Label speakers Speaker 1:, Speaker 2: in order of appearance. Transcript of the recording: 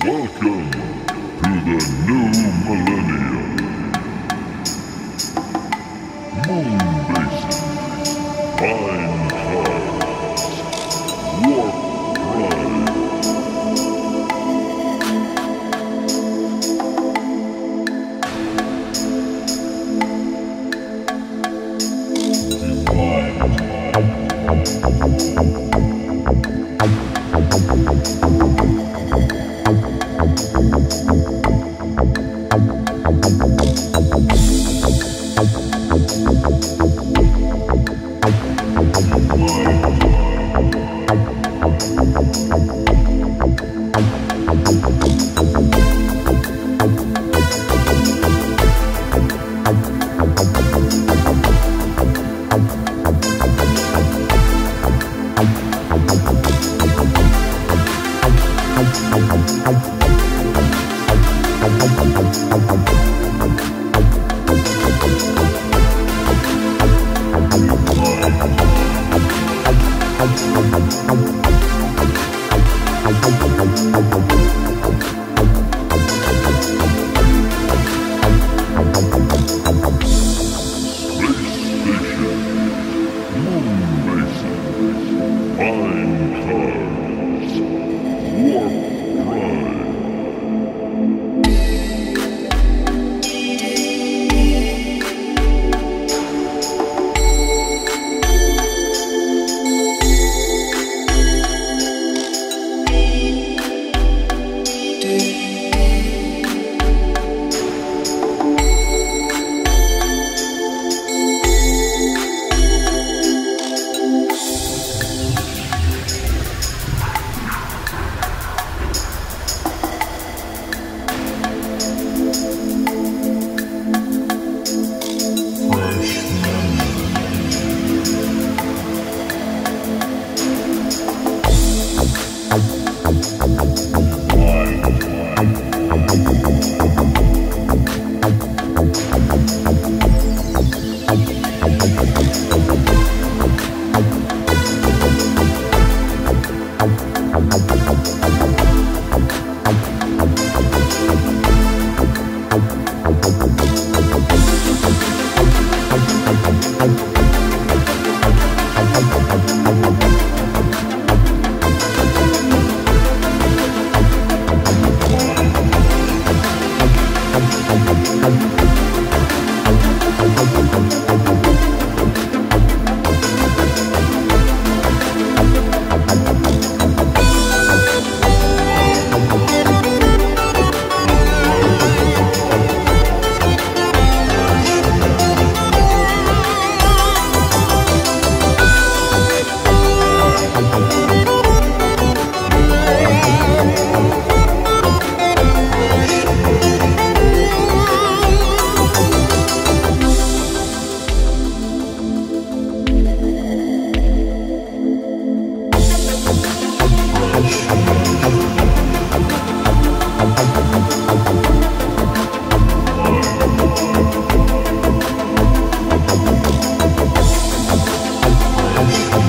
Speaker 1: Welcome to the new millennium. Moon bases, fine cars, warp drive.
Speaker 2: Thank Thank Oh, oh, oh.